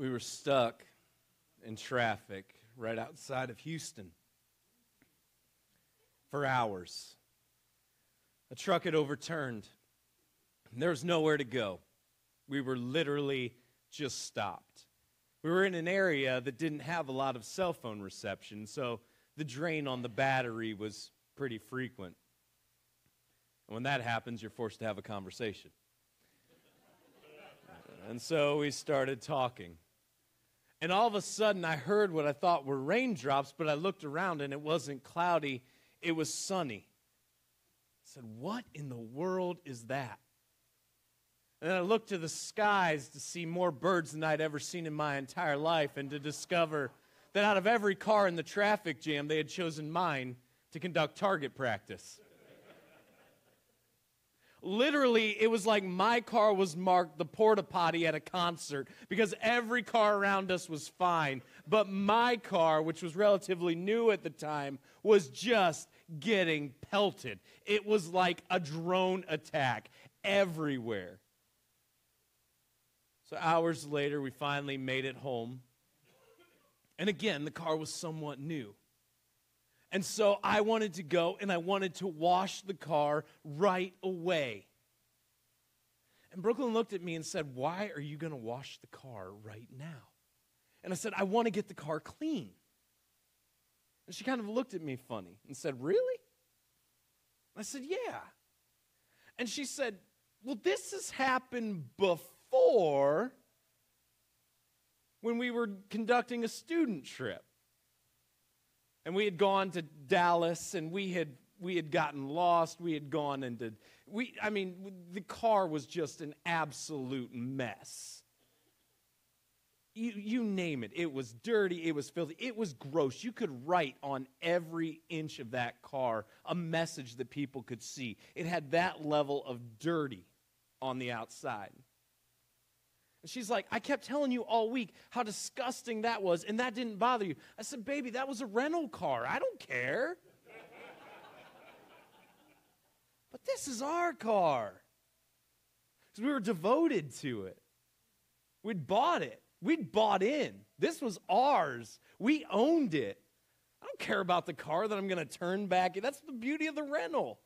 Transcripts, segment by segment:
we were stuck in traffic right outside of Houston for hours. A truck had overturned. There was nowhere to go. We were literally just stopped. We were in an area that didn't have a lot of cell phone reception, so the drain on the battery was pretty frequent. And when that happens, you're forced to have a conversation. and so we started talking. And all of a sudden, I heard what I thought were raindrops, but I looked around and it wasn't cloudy, it was sunny. I said, What in the world is that? And then I looked to the skies to see more birds than I'd ever seen in my entire life and to discover that out of every car in the traffic jam, they had chosen mine to conduct target practice. Literally, it was like my car was marked the porta potty at a concert because every car around us was fine. But my car, which was relatively new at the time, was just getting pelted. It was like a drone attack everywhere. So, hours later, we finally made it home. And again, the car was somewhat new. And so I wanted to go and I wanted to wash the car right away. And Brooklyn looked at me and said, Why are you going to wash the car right now? And I said, I want to get the car clean. And she kind of looked at me funny and said, Really? I said, Yeah. And she said, Well, this has happened before when we were conducting a student trip. And we had gone to Dallas and we had we had gotten lost. We had gone into we I mean the car was just an absolute mess. You, you name it. It was dirty. It was filthy. It was gross. You could write on every inch of that car a message that people could see. It had that level of dirty on the outside. And she's like, I kept telling you all week how disgusting that was, and that didn't bother you. I said, Baby, that was a rental car. I don't care. but this is our car. Because we were devoted to it. We'd bought it, we'd bought in. This was ours. We owned it. I don't care about the car that I'm going to turn back. That's the beauty of the rental.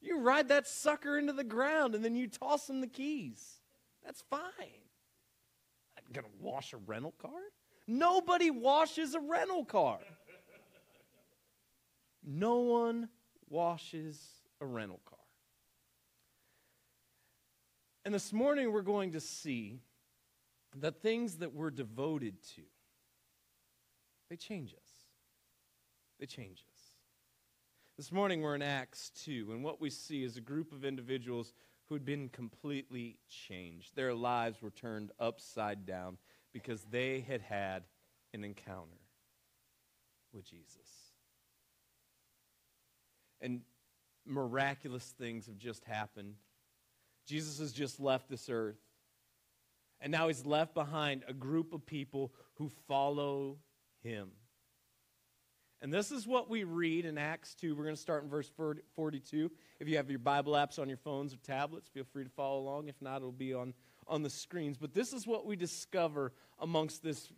You ride that sucker into the ground and then you toss him the keys. That's fine going to wash a rental car? Nobody washes a rental car. No one washes a rental car. And this morning we're going to see the things that we're devoted to, they change us. They change us. This morning we're in Acts 2, and what we see is a group of individuals who had been completely changed. Their lives were turned upside down because they had had an encounter with Jesus. And miraculous things have just happened. Jesus has just left this earth. And now he's left behind a group of people who follow him. And this is what we read in Acts 2. We're going to start in verse 42. If you have your Bible apps on your phones or tablets, feel free to follow along. If not, it'll be on, on the screens. But this is what we discover amongst this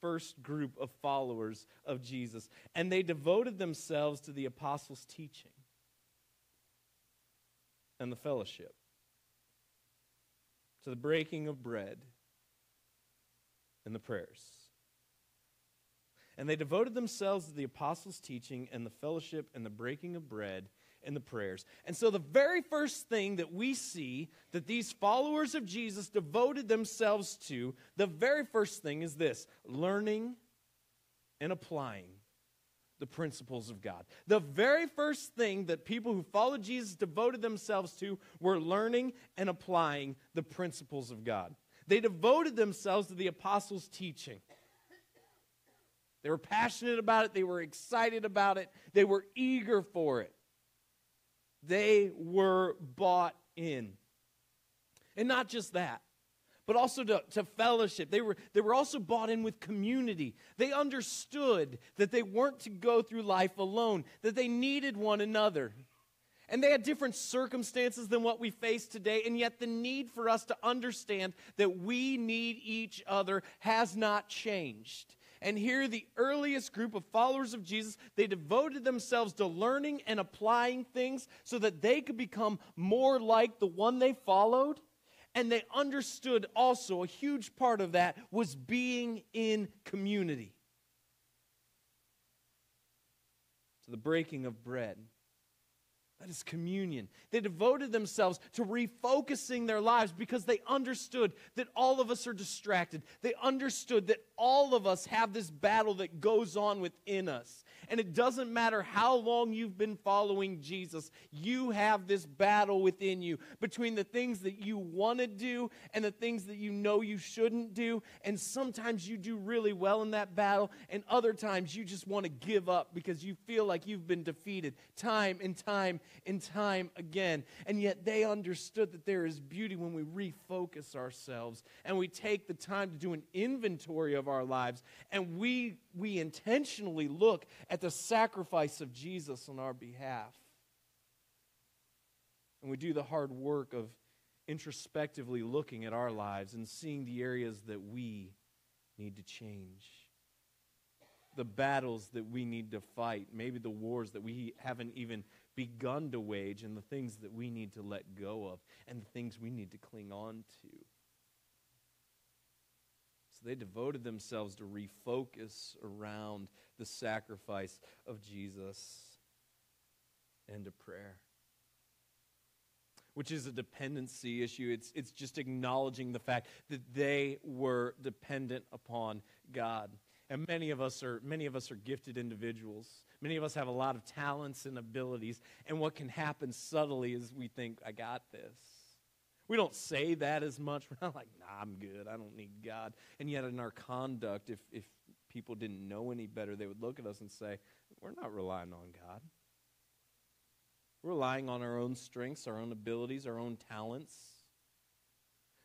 first group of followers of Jesus. And they devoted themselves to the apostles' teaching and the fellowship, to the breaking of bread and the prayers. And they devoted themselves to the apostles' teaching and the fellowship and the breaking of bread and the prayers. And so, the very first thing that we see that these followers of Jesus devoted themselves to, the very first thing is this learning and applying the principles of God. The very first thing that people who followed Jesus devoted themselves to were learning and applying the principles of God. They devoted themselves to the apostles' teaching. They were passionate about it, they were excited about it, they were eager for it. They were bought in. And not just that, but also to, to, fellowship. They were, they were also bought in with community. They understood that they weren't to go through life alone, that they needed one another. And they had different circumstances than what we face today, and yet the need for us to understand that we need each other has not changed. And here, the earliest group of followers of Jesus, they devoted themselves to learning and applying things so that they could become more like the one they followed. And they understood also a huge part of that was being in community. To the breaking of bread communion. They devoted themselves to refocusing their lives because they understood that all of us are distracted. They understood that all of us have this battle that goes on within us. And it doesn't matter how long you've been following Jesus, you have this battle within you between the things that you want to do and the things that you know you shouldn't do. And sometimes you do really well in that battle, and other times you just want to give up because you feel like you've been defeated time and time and time again. And yet they understood that there is beauty when we refocus ourselves and we take the time to do an inventory of our lives and we, we intentionally look at the sacrifice of Jesus on our behalf. And we do the hard work of introspectively looking at our lives and seeing the areas that we need to change. The battles that we need to fight, maybe the wars that we haven't even begun to wage, and the things that we need to let go of, and the things we need to cling on to. They devoted themselves to refocus around the sacrifice of Jesus and to prayer. Which is a dependency issue. It's, it's just acknowledging the fact that they were dependent upon God. And many of us are many of us are gifted individuals. Many of us have a lot of talents and abilities, and what can happen subtly is we think, I got this. We don't say that as much. We're not like, nah, I'm good. I don't need God. And yet, in our conduct, if, if people didn't know any better, they would look at us and say, We're not relying on God. We're relying on our own strengths, our own abilities, our own talents.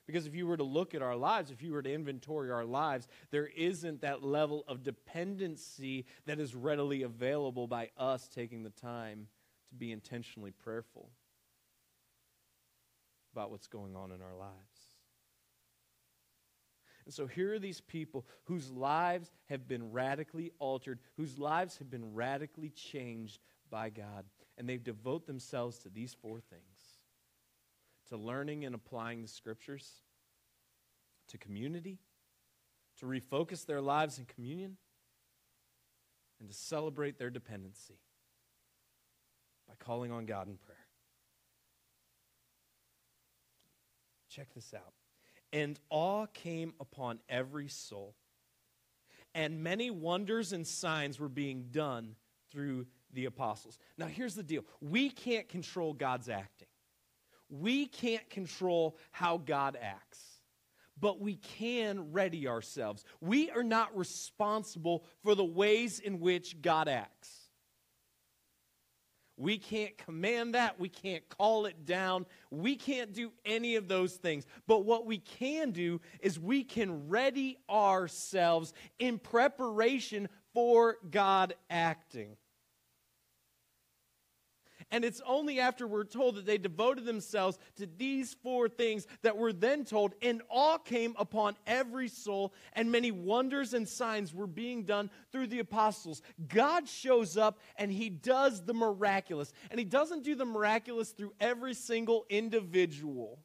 Because if you were to look at our lives, if you were to inventory our lives, there isn't that level of dependency that is readily available by us taking the time to be intentionally prayerful about what's going on in our lives. And so here are these people whose lives have been radically altered, whose lives have been radically changed by God. And they devote themselves to these four things to learning and applying the scriptures, to community, to refocus their lives in communion, and to celebrate their dependency by calling on God in prayer. Check this out. And awe came upon every soul, and many wonders and signs were being done through the apostles. Now, here's the deal we can't control God's acting. We can't control how God acts, but we can ready ourselves. We are not responsible for the ways in which God acts. We can't command that. We can't call it down. We can't do any of those things. But what we can do is we can ready ourselves in preparation for God acting. And it's only after we're told that they devoted themselves to these four things that we're then told, and awe came upon every soul, and many wonders and signs were being done through the apostles. God shows up and he does the miraculous. And he doesn't do the miraculous through every single individual.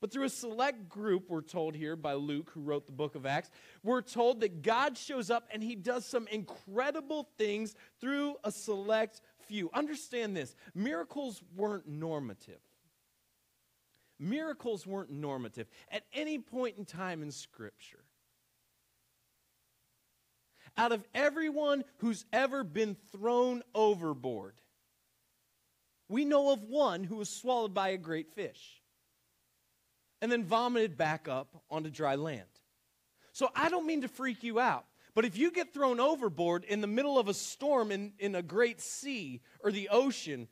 But through a select group, we're told here by Luke, who wrote the book of Acts, we're told that God shows up and he does some incredible things through a select few. Understand this miracles weren't normative. Miracles weren't normative at any point in time in Scripture. Out of everyone who's ever been thrown overboard, we know of one who was swallowed by a great fish and then vomited back up onto dry land. So I don't mean to freak you out. But if you get thrown overboard in the middle of a storm in, in a great sea or the ocean,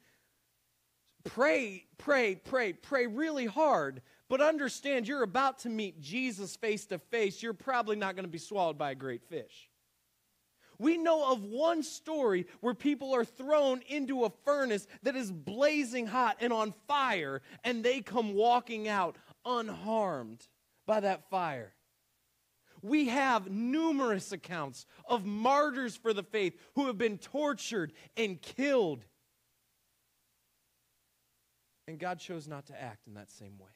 pray, pray, pray, pray really hard. But understand you're about to meet Jesus face to face. You're probably not going to be swallowed by a great fish. We know of one story where people are thrown into a furnace that is blazing hot and on fire, and they come walking out unharmed by that fire. We have numerous accounts of martyrs for the faith who have been tortured and killed. And God chose not to act in that same way.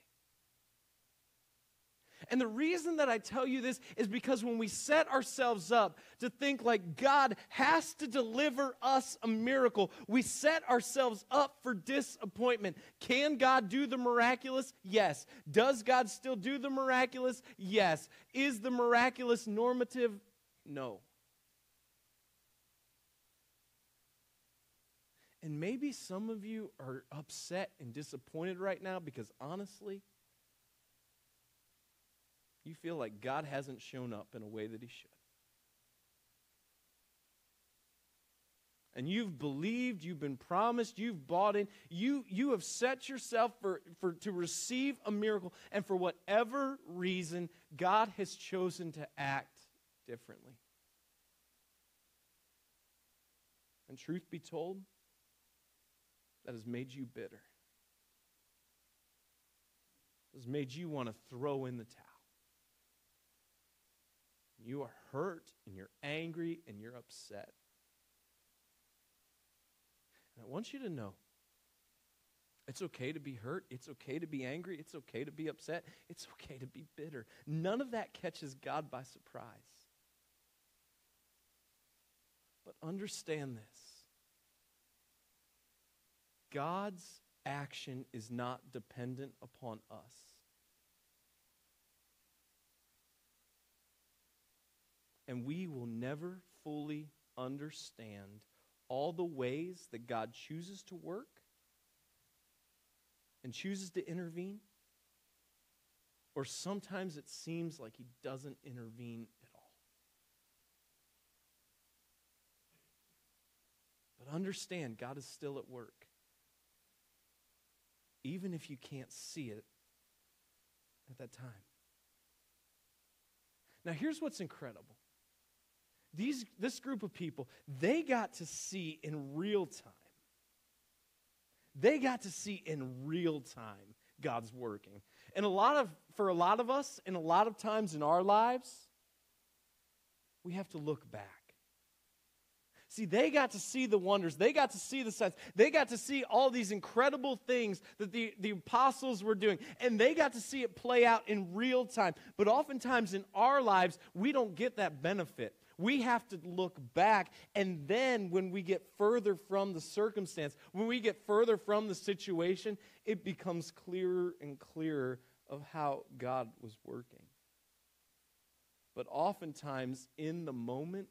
And the reason that I tell you this is because when we set ourselves up to think like God has to deliver us a miracle, we set ourselves up for disappointment. Can God do the miraculous? Yes. Does God still do the miraculous? Yes. Is the miraculous normative? No. And maybe some of you are upset and disappointed right now because honestly, you feel like God hasn't shown up in a way that He should. And you've believed, you've been promised, you've bought in, you, you have set yourself for, for, to receive a miracle, and for whatever reason, God has chosen to act differently. And truth be told, that has made you bitter. Has made you want to throw in the towel. You are hurt and you're angry and you're upset. And I want you to know it's okay to be hurt. It's okay to be angry. It's okay to be upset. It's okay to be bitter. None of that catches God by surprise. But understand this God's action is not dependent upon us. And we will never fully understand all the ways that God chooses to work and chooses to intervene. Or sometimes it seems like he doesn't intervene at all. But understand, God is still at work. Even if you can't see it at that time. Now, here's what's incredible these, this group of people, they got to see in real time. They got to see in real time God's working. And a lot of, for a lot of us, and a lot of times in our lives, we have to look back. See, they got to see the wonders. They got to see the signs. They got to see all these incredible things that the, the apostles were doing. And they got to see it play out in real time. But oftentimes in our lives, we don't get that benefit. We have to look back, and then when we get further from the circumstance, when we get further from the situation, it becomes clearer and clearer of how God was working. But oftentimes, in the moment,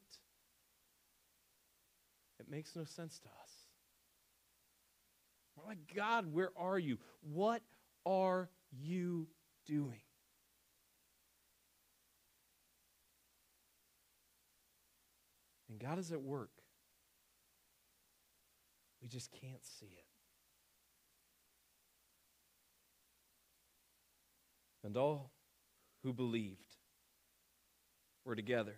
it makes no sense to us. We're like, God, where are you? What are you doing? And God is at work. We just can't see it. And all who believed were together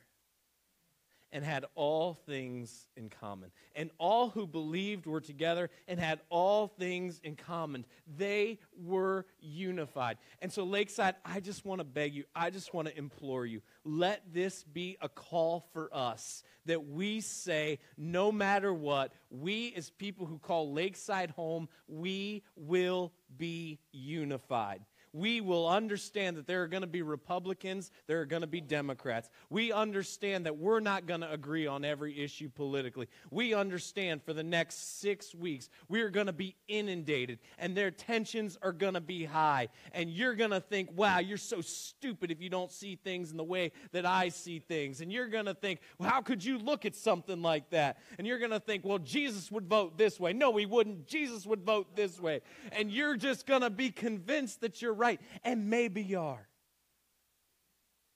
and had all things in common. And all who believed were together and had all things in common. They were unified. And so, Lakeside, I just want to beg you, I just want to implore you let this be a call for us that we say, no matter what, we as people who call Lakeside home, we will be unified we will understand that there are going to be Republicans, there are going to be Democrats. We understand that we're not going to agree on every issue politically. We understand for the next six weeks, we are going to be inundated and their tensions are going to be high. And you're going to think, wow, you're so stupid if you don't see things in the way that I see things. And you're going to think, well, how could you look at something like that? And you're going to think, well, Jesus would vote this way. No, he wouldn't. Jesus would vote this way. And you're just going to be convinced that you're right. And maybe you are.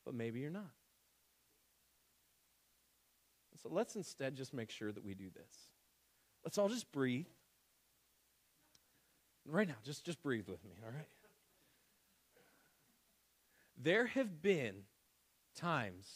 But maybe you're not. So let's instead just make sure that we do this. Let's all just breathe. Right now, just, just breathe with me, all right? There have been times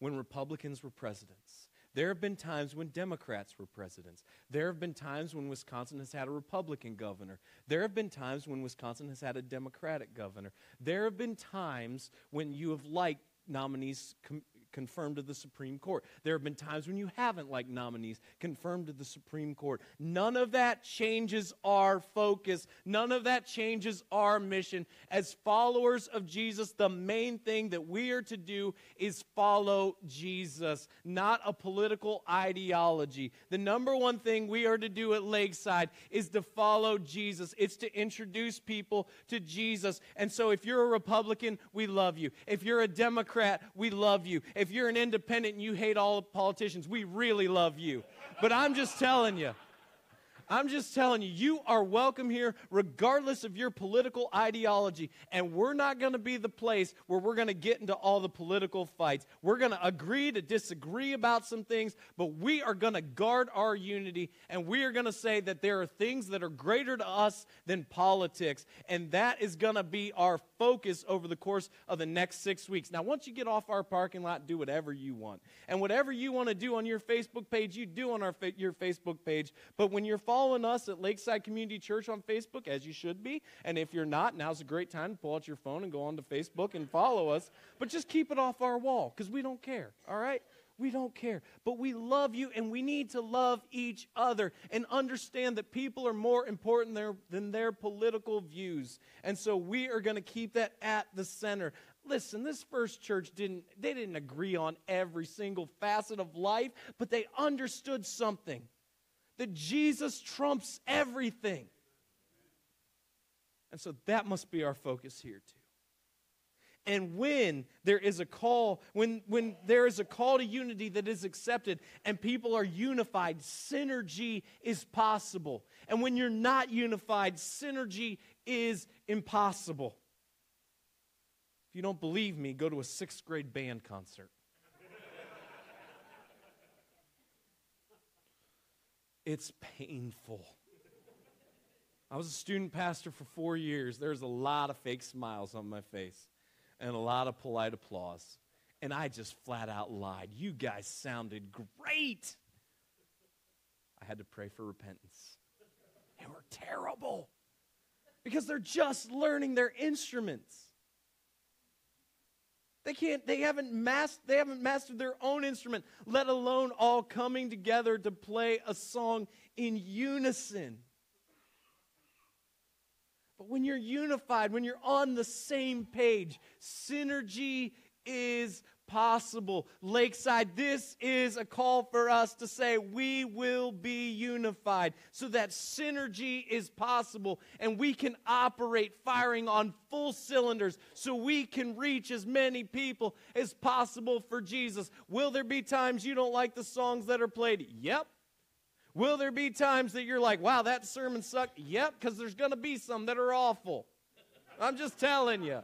when Republicans were presidents. There have been times when Democrats were presidents. There have been times when Wisconsin has had a Republican governor. There have been times when Wisconsin has had a Democratic governor. There have been times when you have liked nominees com- confirmed to the Supreme Court. There have been times when you haven't liked nominees confirmed to the Supreme Court. None of that changes our focus. None of that changes our mission. As followers of Jesus, the main thing that we are to do is follow Jesus, not a political ideology. The number one thing we are to do at Lakeside is to follow Jesus. It's to introduce people to Jesus. And so if you're a Republican, we love you. If you're a Democrat, we love you. If you're an independent and you hate all the politicians, we really love you. But I'm just telling you. I'm just telling you, you are welcome here regardless of your political ideology. And we're not going to be the place where we're going to get into all the political fights. We're going to agree to disagree about some things, but we are going to guard our unity and we are going to say that there are things that are greater to us than politics. And that is going to be our focus over the course of the next six weeks. Now, once you get off our parking lot, do whatever you want. And whatever you want to do on your Facebook page, you do on our your Facebook page. But when you're following, following us at Lakeside Community Church on Facebook, as you should be. And if you're not, now's a great time to pull out your phone and go onto Facebook and follow us. But just keep it off our wall because we don't care, all right? We don't care. But we love you and we need to love each other and understand that people are more important than their political views. And so we are going to keep that at the center. Listen, this first church didn't they didn't agree on every single facet of life, but they understood something that Jesus trumps everything. And so that must be our focus here too. And when there is a call, when, when there is a call to unity that is accepted and people are unified, synergy is possible. And when you're not unified, synergy is impossible. If you don't believe me, go to a sixth grade band concert. It's painful. I was a student pastor for four years. There's a lot of fake smiles on my face and a lot of polite applause. And I just flat out lied. You guys sounded great. I had to pray for repentance. They were terrible because they're just learning their instruments. They can't, they haven't mastered, they haven't mastered their own instrument, let alone all coming together to play a song in unison. But when you're unified, when you're on the same page, synergy is possible. Lakeside, this is a call for us to say we will be unified so that synergy is possible and we can operate firing on full cylinders so we can reach as many people as possible for Jesus. Will there be times you don't like the songs that are played? Yep. Will there be times that you're like, wow, that sermon sucked? Yep, because there's going to be some that are awful. I'm just telling you.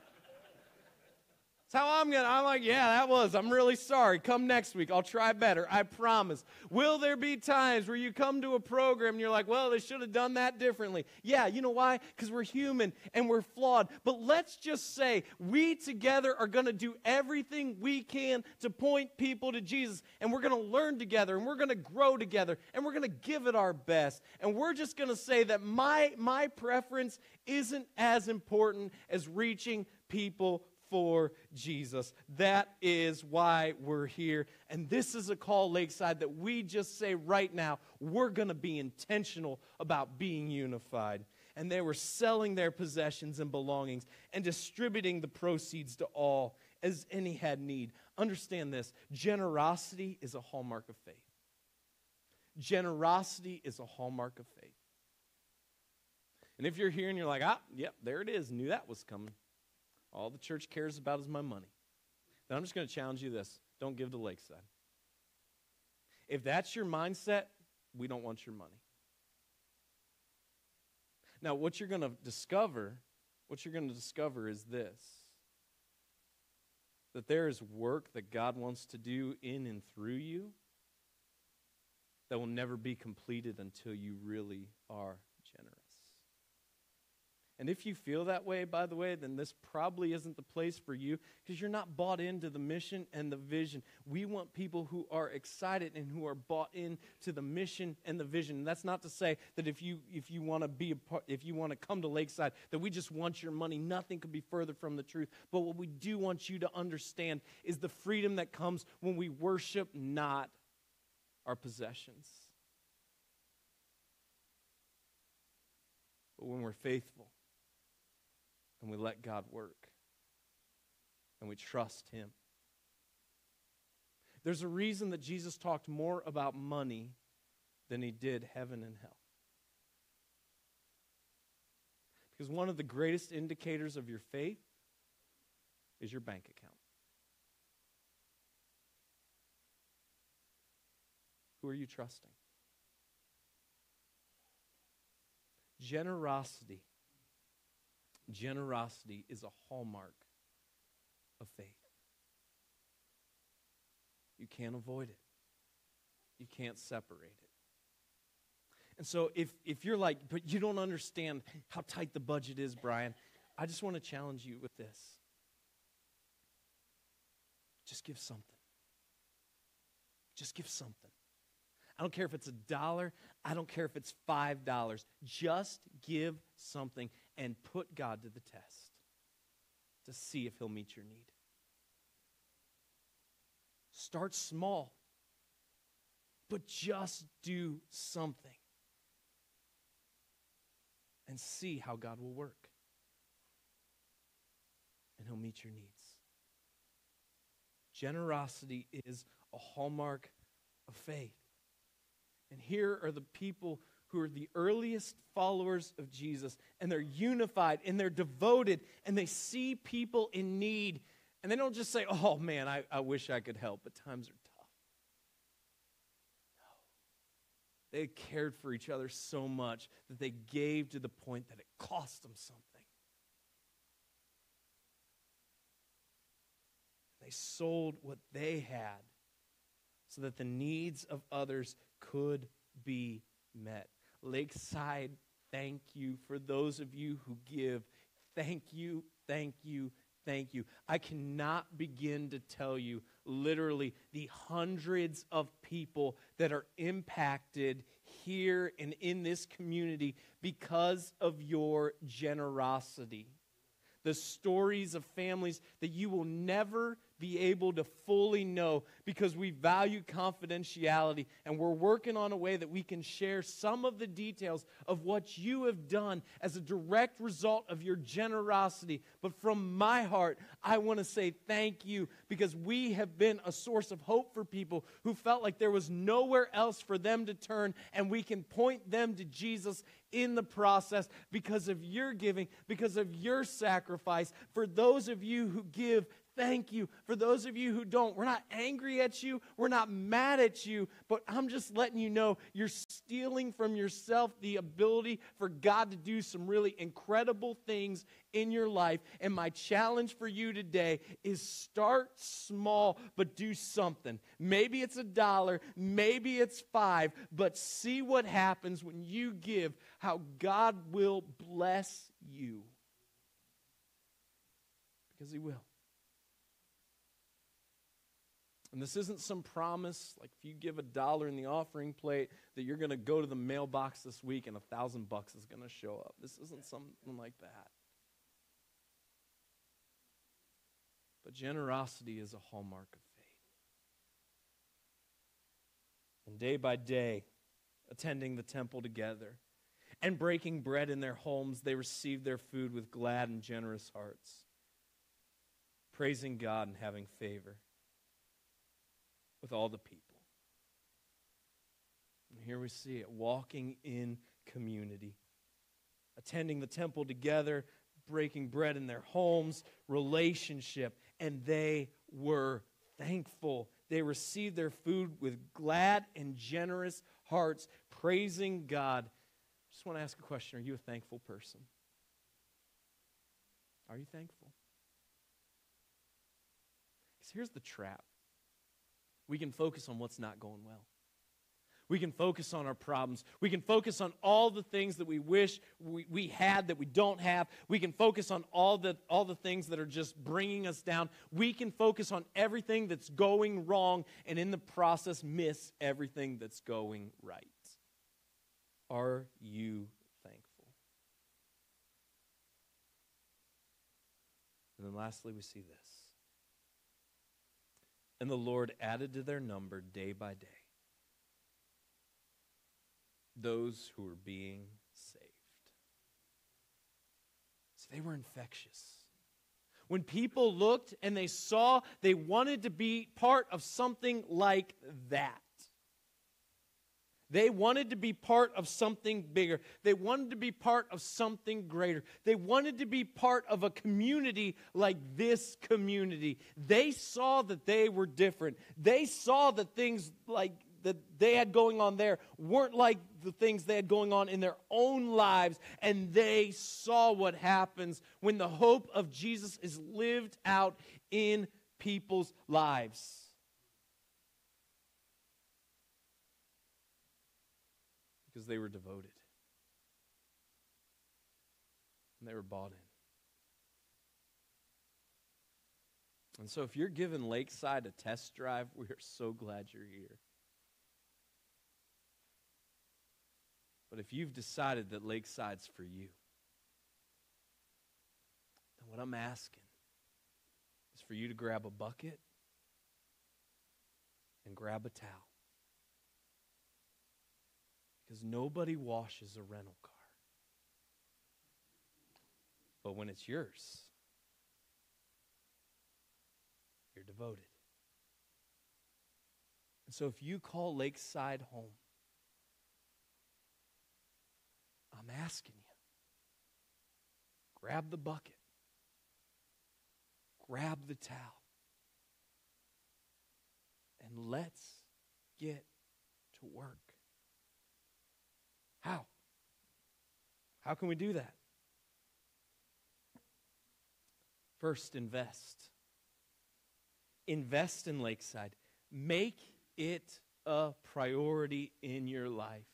That's how I'm gonna. I'm like, yeah, that was. I'm really sorry. Come next week. I'll try better. I promise. Will there be times where you come to a program and you're like, well, they should have done that differently? Yeah, you know why? Because we're human and we're flawed. But let's just say we together are gonna do everything we can to point people to Jesus, and we're gonna learn together, and we're gonna grow together, and we're gonna give it our best. And we're just gonna say that my my preference isn't as important as reaching people for Jesus. That is why we're here. And this is a call, Lakeside, that we just say right now we're going to be intentional about being unified. And they were selling their possessions and belongings and distributing the proceeds to all as any had need. Understand this generosity is a hallmark of faith. Generosity is a hallmark of faith. And if you're here and you're like, ah, yep, there it is, knew that was coming. All the church cares about is my money. Then I'm just going to challenge you this don't give to Lakeside. If that's your mindset, we don't want your money. Now, what you're going to discover, what you're going to discover is this that there is work that God wants to do in and through you that will never be completed until you really are. And if you feel that way, by the way, then this probably isn't the place for you because you're not bought into the mission and the vision. We want people who are excited and who are bought into the mission and the vision. And that's not to say that if you if you want to be a part, if you want to come to Lakeside, that we just want your money. Nothing could be further from the truth. But what we do want you to understand is the freedom that comes when we worship not our possessions. But when we're faithful and we let God work and we trust Him. There's a reason that Jesus talked more about money than he did heaven and hell. Because one of the greatest indicators of your faith is your bank account. Who are you trusting? Generosity Generosity is a hallmark of faith. You can't avoid it, you can't separate it. And so, if, if you're like, but you don't understand how tight the budget is, Brian, I just want to challenge you with this. Just give something. Just give something. I don't care if it's a dollar. I don't care if it's five dollars. Just give something and put God to the test to see if He'll meet your need. Start small, but just do something and see how God will work. And He'll meet your needs. Generosity is a hallmark of faith. And here are the people who are the earliest followers of Jesus, and they're unified and they're devoted, and they see people in need, and they don't just say, Oh man, I, I wish I could help, but times are tough. No. They cared for each other so much that they gave to the point that it cost them something. They sold what they had so that the needs of others could be met. Lakeside, thank you for those of you who give. Thank you, thank you, thank you. I cannot begin to tell you literally the hundreds of people that are impacted here and in this community because of your generosity. The stories of families that you will never be able to fully know because we value confidentiality and we're working on a way that we can share some of the details of what you have done as a direct result of your generosity. But from my heart, I want to say thank you because we have been a source of hope for people who felt like there was nowhere else for them to turn, and we can point them to Jesus in the process because of your giving, because of your sacrifice. For those of you who give, thank you. For those of you who don't, we're not angry at you, we're not mad at you, but I'm just letting you know you're stealing from yourself the ability for God to do some really incredible things in your life. And my challenge for you today is start small, but do something. Maybe it's a dollar, maybe it's five, but see what happens when you give, how God will bless you. Because He will. And this isn't some promise, like if you give a dollar in the offering plate, that you're going to go to the mailbox this week and a thousand bucks is going to show up. This isn't something like that. But generosity is a hallmark of faith. And day by day, attending the temple together and breaking bread in their homes, they received their food with glad and generous hearts, praising God and having favor with all the people. And here we see it walking in community, attending the temple together, breaking bread in their homes, relationship, and they were thankful. They received their food with glad and generous hearts, praising God. Just want to ask a question Are you a thankful person? Are you thankful? Because here's the trap we can focus on what's not going well. We can focus on our problems. We can focus on all the things that we wish we, we had that we don't have. We can focus on all the, all the things that are just bringing us down. We can focus on everything that's going wrong and in the process miss everything that's going right. Are you thankful? And then lastly, we see this. And the Lord added to their number day by day those who were being saved. So they were infectious. When people looked and they saw, they wanted to be part of something like that. They wanted to be part of something bigger. They wanted to be part of something greater. They wanted to be part of a community like this community. They saw that they were different. They saw that things like that they had going on there weren't like the things they had going on in their own lives. And they saw what happens when the hope of Jesus is lived out in people's lives. Because they were devoted. And they were bought in. And so, if you're giving Lakeside a test drive, we are so glad you're here. But if you've decided that Lakeside's for you, then what I'm asking is for you to grab a bucket and grab a towel. Because nobody washes a rental car. But when it's yours, you're devoted. And so if you call Lakeside home, I'm asking you. Grab the bucket. Grab the towel. And let's get to work. How? How can we do that? First, invest. Invest in Lakeside. Make it a priority in your life.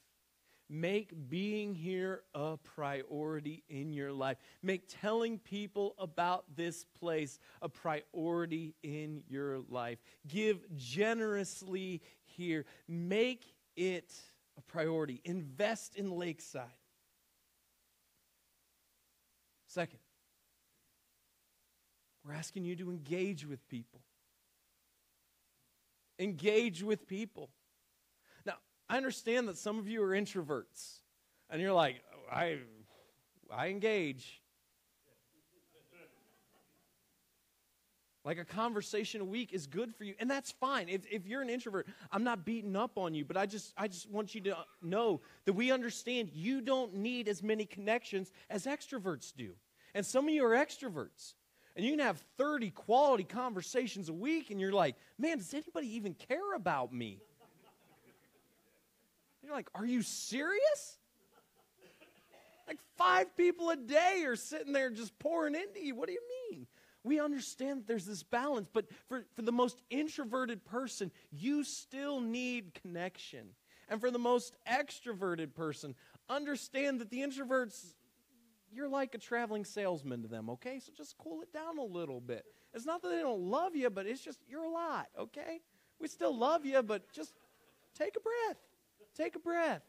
Make being here a priority in your life. Make telling people about this place a priority in your life. Give generously here. Make it a priority. Invest in Lakeside. Second, we're asking you to engage with people. Engage with people. Now, I understand that some of you are introverts, and you're like, oh, I, I engage. Like a conversation a week is good for you, and that's fine. If, if you're an introvert, I'm not beating up on you, but I just I just want you to know that we understand you don't need as many connections as extroverts do. And some of you are extroverts. And you can have 30 quality conversations a week, and you're like, man, does anybody even care about me? You're like, are you serious? Like five people a day are sitting there just pouring into you. What do you mean? We understand there's this balance, but for, for the most introverted person, you still need connection. And for the most extroverted person, understand that the introverts, you're like a traveling salesman to them, okay? So just cool it down a little bit. It's not that they don't love you, but it's just you're a lot, okay? We still love you, but just take a breath. Take a breath.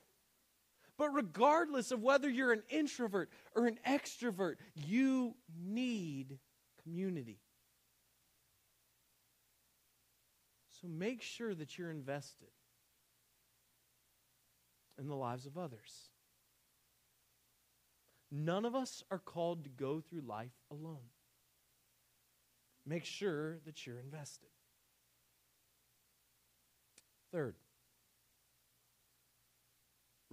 But regardless of whether you're an introvert or an extrovert, you need community. So make sure that you're invested in the lives of others. None of us are called to go through life alone. Make sure that you're invested. Third,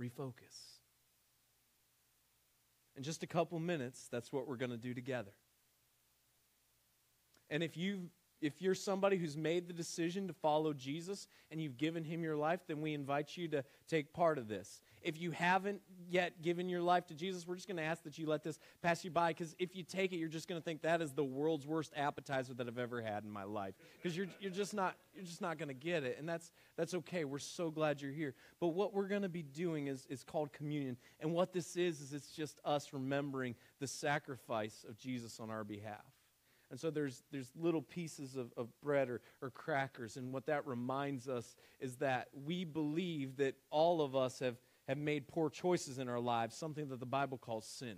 refocus. In just a couple minutes, that's what we're going to do together. And if you if you're somebody who's made the decision to follow Jesus and you've given him your life, then we invite you to take part of this. If you haven't yet given your life to Jesus, we're just going to ask that you let this pass you by because if you take it, you're just going to think that is the world's worst appetizer that I've ever had in my life because you're, you're just not you're just not going to get it, and that's that's okay. We're so glad you're here. But what we're going to be doing is is called communion, and what this is is it's just us remembering the sacrifice of Jesus on our behalf. And so there's, there's little pieces of, of bread or, or crackers. And what that reminds us is that we believe that all of us have, have made poor choices in our lives, something that the Bible calls sin.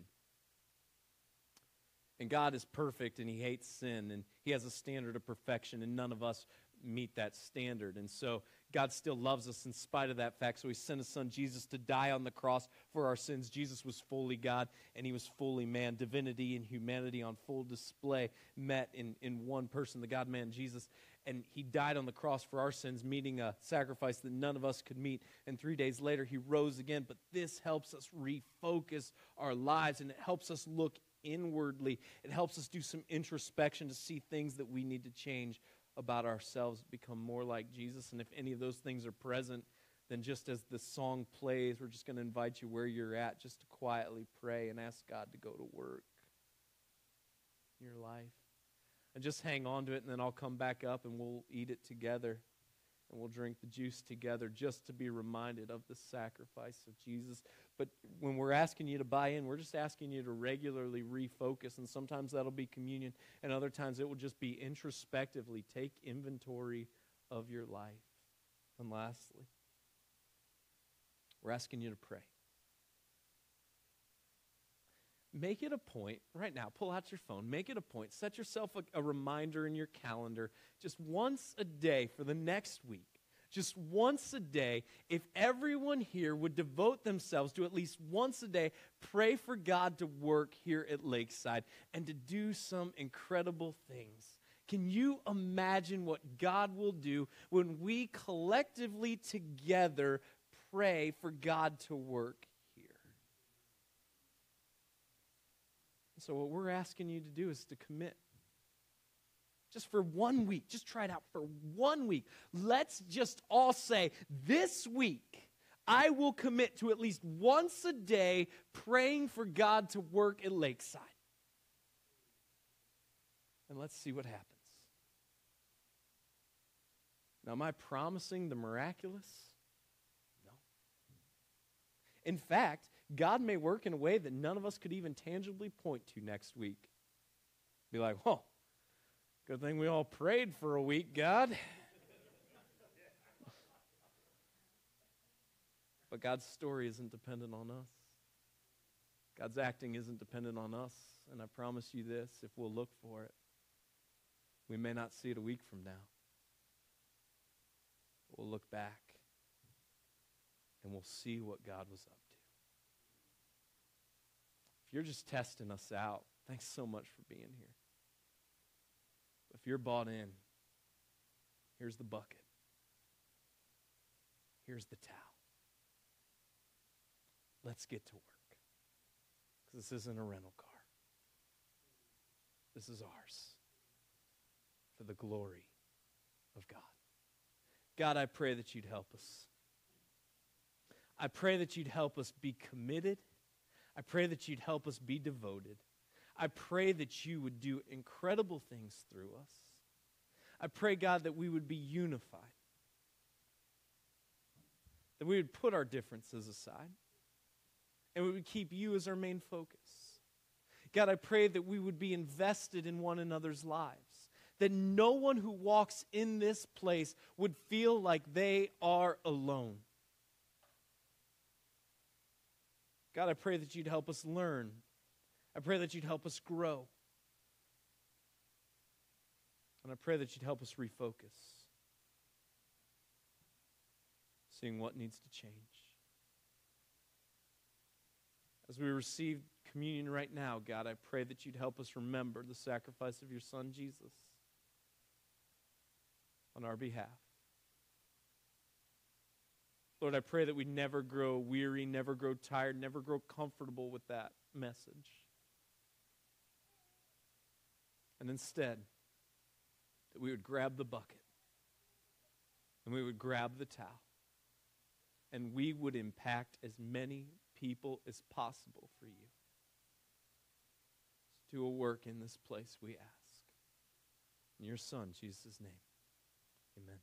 And God is perfect and He hates sin and He has a standard of perfection, and none of us meet that standard. And so God still loves us in spite of that fact. So He sent His Son Jesus to die on the cross for our sins. Jesus was fully God and He was fully man. Divinity and humanity on full display met in, in one person, the God man Jesus. And He died on the cross for our sins, meeting a sacrifice that none of us could meet. And three days later, He rose again. But this helps us refocus our lives and it helps us look inwardly. It helps us do some introspection to see things that we need to change about ourselves, become more like Jesus. And if any of those things are present, then just as the song plays, we're just going to invite you where you're at just to quietly pray and ask God to go to work in your life. And just hang on to it, and then I'll come back up and we'll eat it together and we'll drink the juice together just to be reminded of the sacrifice of Jesus. But when we're asking you to buy in, we're just asking you to regularly refocus. And sometimes that'll be communion, and other times it will just be introspectively take inventory of your life. And lastly, we're asking you to pray. Make it a point right now, pull out your phone, make it a point, set yourself a, a reminder in your calendar just once a day for the next week just once a day, if everyone here would devote themselves to at least once a day, pray for God to work here at Lakeside and to do some incredible things. Can you imagine what God will do when we collectively together pray for God to work here? So, what we're asking you to do is to commit just for one week. Just try it out for one week. Let's just all say, this week, I will commit to at least once a day praying for God to work at Lakeside. And let's see what happens. Now, am I promising the miraculous? No. In fact, God may work in a way that none of us could even tangibly point to next week. Be like, oh, Good thing we all prayed for a week, God. but God's story isn't dependent on us. God's acting isn't dependent on us. And I promise you this if we'll look for it, we may not see it a week from now. We'll look back and we'll see what God was up to. You're just testing us out, thanks so much for being here. If you're bought in, here's the bucket. Here's the towel. Let's get to work. Because this isn't a rental car, this is ours for the glory of God. God, I pray that you'd help us. I pray that you'd help us be committed. I pray that you'd help us be devoted. I pray that you would do incredible things through us. I pray, God, that we would be unified, that we would put our differences aside, and we would keep you as our main focus. God, I pray that we would be invested in one another's lives, that no one who walks in this place would feel like they are alone. God, I pray that you'd help us learn I pray that you'd help us grow. And I pray that you'd help us refocus, seeing what needs to change. As we receive communion right now, God, I pray that you'd help us remember the sacrifice of your Son, Jesus, on our behalf. Lord, I pray that we never grow weary, never grow tired, never grow comfortable with that message. And instead, that we would grab the bucket and we would grab the towel and we would impact as many people as possible for you. Do a work in this place, we ask. In your Son, Jesus' name, amen.